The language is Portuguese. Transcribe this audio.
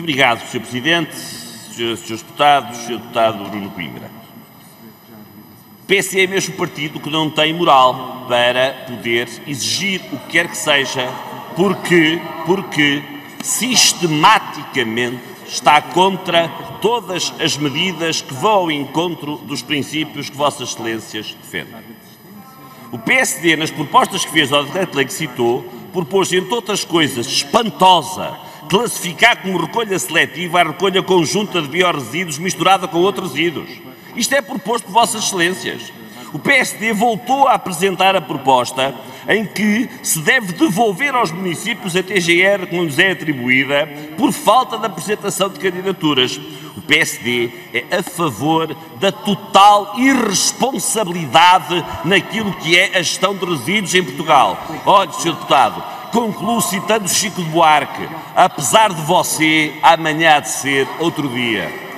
Muito obrigado, Sr. Presidente, Srs. Deputados, Sr. Deputado Bruno Coimbra. PSD é mesmo partido que não tem moral para poder exigir o que quer que seja, porque, porque sistematicamente está contra todas as medidas que vão ao encontro dos princípios que Vossas Excelências defendem. O PSD, nas propostas que fez ao decreto-lei que citou, propôs, entre outras coisas, espantosa, classificar como recolha seletiva a recolha conjunta de biorresíduos misturada com outros resíduos. Isto é proposto por Vossas Excelências. O PSD voltou a apresentar a proposta em que se deve devolver aos municípios a TGR que lhes é atribuída por falta de apresentação de candidaturas. O PSD é a favor da total irresponsabilidade naquilo que é a gestão de resíduos em Portugal. Olhe, Sr. Deputado, concluo citando Chico de Buarque: apesar de você, amanhã há de ser outro dia.